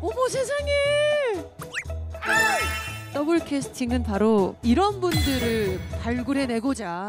어머 세상에! 더블 캐스팅은 바로 이런 분들을 발굴해내고자.